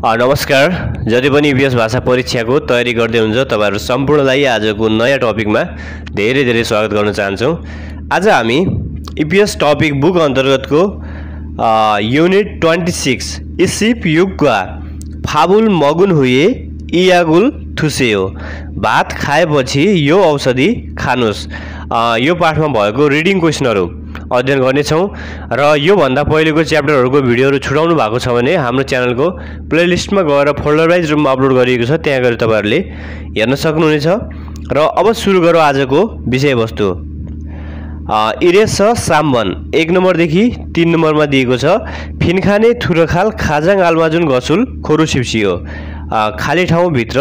नमस्कार। जति पनि इपिएस भाषा परीक्षाको तयारी गर्दै हुन्छ तपाईँहरू सम्पूर्णलाई आजको नयाँ टपिकमा धेरै धेरै स्वागत गर्न चाहन्छौँ। आज हामी इपिएस टपिक बुक अन्तर्गतको युनिट ट्वेन्टी सिक्स इसिप युगका फाबुल मगुन हुए इयागुल थुसेयो। भात खाएपछि यो औषधि खानुहोस् यो पाठमा भएको रिडिङ क्वेसनहरू अध्ययन गर्नेछौँ र योभन्दा पहिलेको च्याप्टरहरूको भिडियोहरू छुटाउनु भएको छ भने हाम्रो च्यानलको प्लेलिस्टमा गएर फोल्डर वाइज रूपमा अपलोड गरिएको छ त्यहाँ गएर तपाईँहरूले हेर्न सक्नुहुनेछ। र अब सुरु गरौँ आजको विषयवस्तु। इरेस साम्बन एक नम्बरदेखि तिन नम्बरमा दिएको छ। फिनखाने थुरखाल खाजाङ आल्माजुन गसुल खोरु छिप्सियो। अ, खाली ठाउँभित्र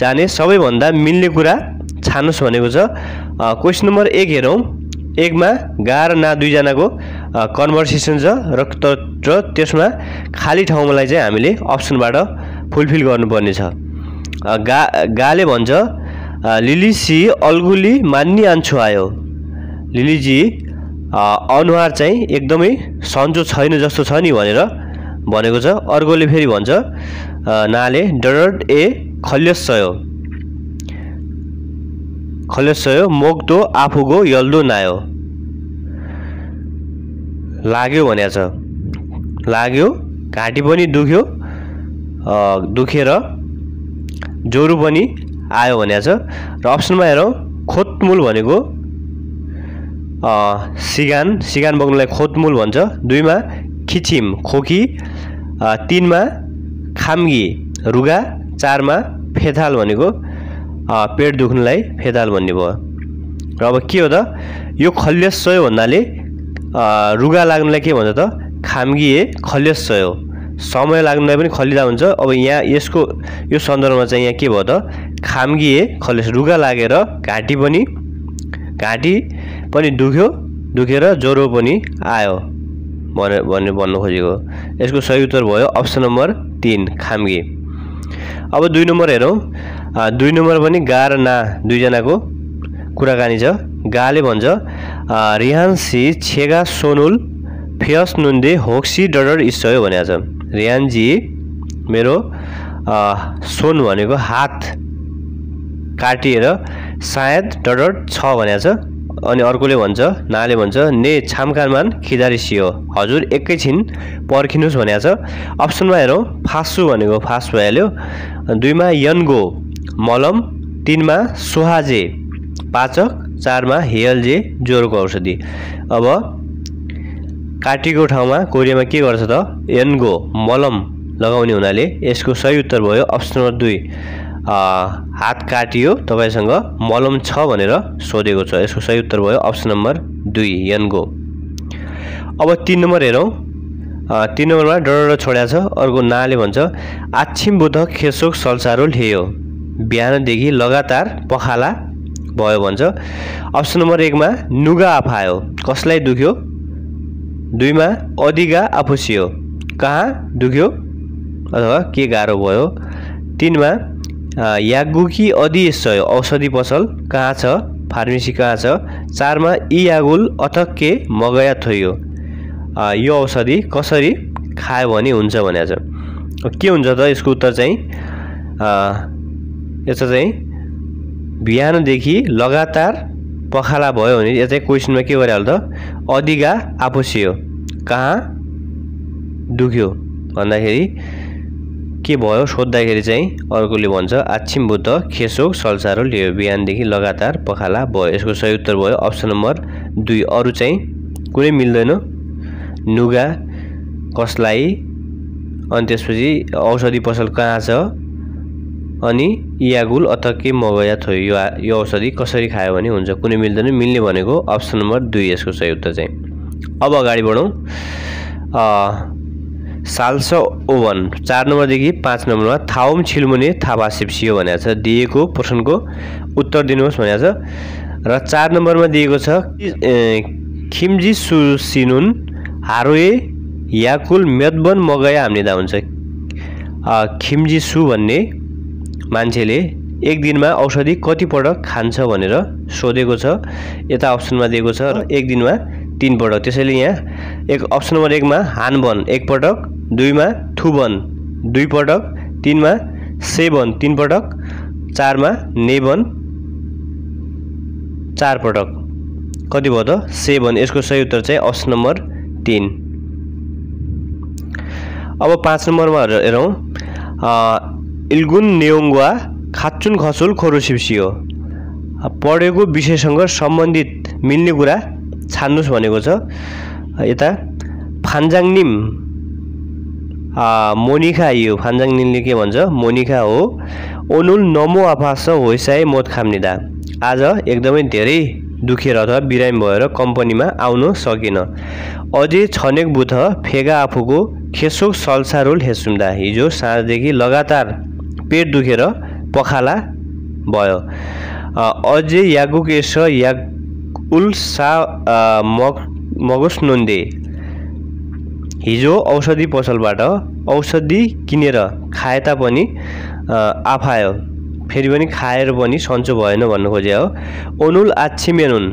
जाने सबैभन्दा मिल्ने कुरा छान्नुहोस् भनेको छ। क्वेसन नम्बर एक हेरौँ। एकमा गा र ना दुईजनाको कन्भर्सेसन छ र र त्यसमा खाली ठाउँलाई चाहिँ हामीले अप्सनबाट फुलफिल गर्नुपर्ने छ। अ, गा गाले भन्छ लिलिसी अल्गुली मान्नी आन्छु आयो। लिलीजी अनुहार चाहिँ एकदमै सन्चो छैन जस्तो छ नि भनेर भनेको छ। अर्कोले फेरि भन्छ नाले डरड ए खल्यसयो खल्यसयो मोक्दो आफूको यल्दो नायो। लाग्यो भनेको छ लाग्यो घाँटी पनि दुख्यो दुखेर ज्वरो पनि आयो भनेको छ र अप्सनमा हेरौँ खोतमूल भनेको सिगान सिगान बग्नुलाई खोतमूल भन्छ। दुईमा खिचिम खोकी तिनमा खाम्गी रुगा चारमा फेथाल भनेको पेट दुख्नुलाई फेथाल भन्ने भयो। र अब के हो त? यो खल्यसय भन्नाले रुगा लाग्नुलाई के भन्छ त? खाम्गिए खल्यसय हो। समय लाग्नुलाई पनि खलिदा हुन्छ। अब यहाँ यसको यो सन्दर्भमा चाहिँ यहाँ के भयो त? खाम्गिए खल्यस रुगा लागेर घाँटी पनि घाँटी पनि दुख्यो दुखेर ज्वरो पनि आयो भने भन्ने भन्नु खोजेको यसको सही उत्तर भयो अप्सन नम्बर तिन खाम्गी। अब दुई नम्बर हेरौँ। दुई नम्बर पनि गा र ना दुईजनाको कुराकानी छ। गाले भन्छ रिहान्सी छेगा सोनुल फियस नुन्दे होक्सी डडर इस्सयो भनेको छ। रिहानजी मेरो सोन भनेको हात काटिएर सायद डडर छ भनेको छ। अनि अर्कोले भन्छ नाले भन्छ ने छामकानमान खिदारिसियो हजुर एकैछिन पर्खिनुहोस् भनेको छ। अप्सनमा हेरौँ फासु भनेको फास भइहाल्यो। दुईमा यन्गो मलम तिनमा सोहाजे पाचक चारमा हेयलजे ज्वरोको औषधि। अब काटेको ठाउँमा कोरियामा के गर्छ त? एन्गो मलम लगाउने हुनाले यसको सही उत्तर भयो अप्सन नम्बर दुई। हात काटियो तपाईँसँग मलम छ भनेर सोधेको छ। यसको सही उत्तर भयो अप्सन नम्बर दुई एन्गो। अब तिन नम्बर हेरौँ। तिन नम्बरमा डर छोड्या छ। अर्को नाले भन्छ आछिम बुध खेसोक सल्सारो ल्यायो बिहानदेखि लगातार पखाला भयो भन्छ। अप्सन नम्बर एकमा नुगा आफायो कसलाई दुख्यो? दुईमा अधिगा आफुसियो कहाँ दुख्यो? अथवा के गाह्रो भयो? तिनमा यागुकी अधिसयो औषधि पसल कहाँ छ? फार्मेसी कहाँ छ? चारमा इयागुल अथक्के मगया थोयो यो औषधि कसरी खायो भने हुन्छ भनेको छ के हुन्छ त? यसको उत्तर चाहिँ अ, यस्तो चाहिँ बिहानदेखि लगातार पखाला भयो भने यो चाहिँ क्वेसनमा के गरिहाल्यो त अधिगा आपोसियो कहाँ? दुख्यो। भन्दाखेरि के भयो? सोद्धाखेरि चाहिँ अर्कोले भन्छ आछिम बुद्ध खेसोक सल्सारो लियो। बिहानदेखि लगातार पखाला भयो। यसको सही उत्तर भयो अप्सन नम्बर दुई। अरू चाहिँ कुनै मिल्दैन। नुगा कसलाई? अनि त्यसपछि औषधि पसल कहाँ छ? अनि यागुल अथके मगया थोयो यो यो औषधि कसरी खायो भने हुन्छ? कुनै मिल्दैन। मिल्ने भनेको अप्सन नम्बर दुई यसको सही उत्तर चाहिँ। अब अगाडि बढौँ। साल्स ओभन चार नम्बरदेखि पाँच नम्बरमा थाउम छिल्मुने थापा सिप्सियो भनेको छ। दिएको प्रश्नको उत्तर दिनुहोस् भनेको छ। र चार नम्बरमा दिएको छ खिम्जी सुसिनुन हारोए याकुल मेदबन मगया हाम्नेदा हुन्छ। अ, खिम्जी सु भन्ने मान्छेले एक दिनमा औषधि कतिपटक खान्छ भनेर सोधेको छ। यता अप्सनमा दिएको छ र एक दिनमा तिन पटक। त्यसैले यहाँ एक अप्सन नम्बर एकमा हानबन एकपटक दुईमा थुबन दुई पटक तिनमा सेवन तिन पटक चारमा नेवन चार पटक। कति भयो त? सेवन यसको सही उत्तर चाहिँ अप्सन नम्बर तिन। अब पाँच नम्बरमा हेरौँ इल्गुन नेओङ्वा खाचुन खसुल खोरोसिप्सियो पढेको विषयसँग सम्बन्धित मिल्ने कुरा छान्नुहोस् भनेको छ यता फान्जाङनिम मोनिका यो फान्जाङनिमले के भन्छ मोनिका हो ओनुल नमो आफास होइसाए मोत खाम्निदा आज एकदमै धेरै दुखेर अथवा बिरामी भएर कम्पनीमा आउन सकिन अझै छनेक बुथ फेगा आफूको खेसोक सल्सारोल हेसुम्दा हिजो साँझदेखि लगातार पेट दुखेर पखाला भयो। अझै यागुक यस याग उल सा मग मगोस नोन्दे। हिजो औषधि पसलबाट औषधि किनेर खाए तापनि आफायो। फेरि पनि खाएर पनि सन्चो भएन भन्नु खोजे हो। ओनुल आच्छिमेनुन।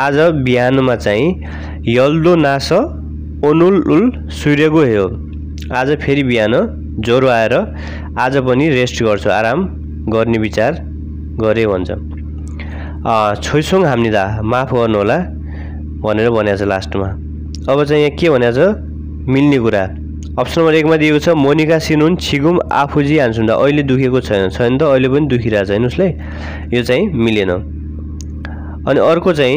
आज बिहानमा चाहिँ यल्दो नास ओनुल उल सूर्यको आज फेरि बिहान ज्वरो आएर आज पनि रेस्ट गर्छु आराम गर्ने विचार गरे भन्छ। छोइसोङ हाम्निदा माफ गर्नुहोला भनेर भनेको छ लास्टमा। अब चाहिँ यहाँ के भनेको छ? मिल्ने कुरा। अप्सन नम्बर एकमा दिएको छ मोनिका सिनुन छिगुम आफूजी हान्सुन्दा अहिले दुखेको छैन छैन त अहिले पनि दुखिरहेको छैन उसले। यो चाहिँ मिलेन। अनि अर्को चाहिँ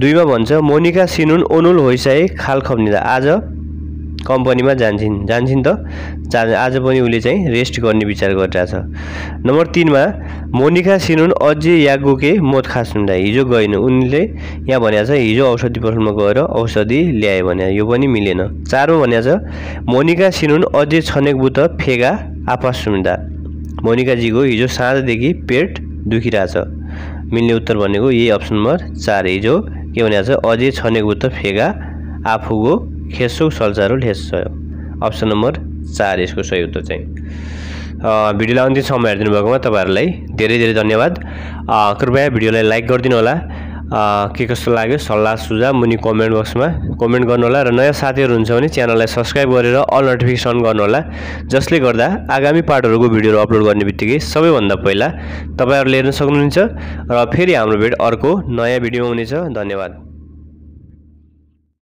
दुईमा भन्छ मोनिका सिनुन ओनुल होइसाए खाल खप्निँदा आज कम्पनीमा जान्छन्। जान्छन् त। जा आज पनि उसले चाहिँ रेस्ट गर्ने विचार गरिरहेछ। नम्बर तिनमा मोनिका सिनुन अझै यागुके मोत खास हुँदा हिजो गएन। उनले यहाँ भनेको छ हिजो औषधि पसलमा गएर औषधि ल्यायो भने। यो पनि मिलेन। चारमा भनेको छ मोनिका सिनुन अझै छनेक बुत फेगा आपास सुन्दा। मोनिकाजीको हिजो साँझदेखि पेट दुखिरहेछ। मिल्ने उत्तर भनेको यही अप्सन नम्बर चार। हिजो के भनेको छ अझै छनेक बुत फेगा आफूको खेसो सल्चारुल हेस्छ अप्सन नम्बर चार यसको सही उत्तर चाहिँ। भिडियोलाई अन्तिमसम्म हेरिदिनु भएकोमा तपाईँहरूलाई धेरै धेरै धन्यवाद। कृपया भिडियोलाई लाइक गरिदिनु होला। के कस्तो लाग्यो? सल्लाह सुझाव मुनि कमेन्ट बक्समा कमेन्ट गर्नुहोला र नयाँ साथीहरू हुन्छ भने च्यानललाई सब्सक्राइब गरेर अल नोटिफिकेसन गर्नुहोला जसले गर्दा आगामी पार्टहरूको भिडियोहरू अपलोड गर्ने बित्तिकै सबैभन्दा पहिला तपाईँहरूले हेर्न सक्नुहुन्छ र फेरि हाम्रो भेट अर्को नयाँ भिडियोमा हुनेछ। धन्यवाद।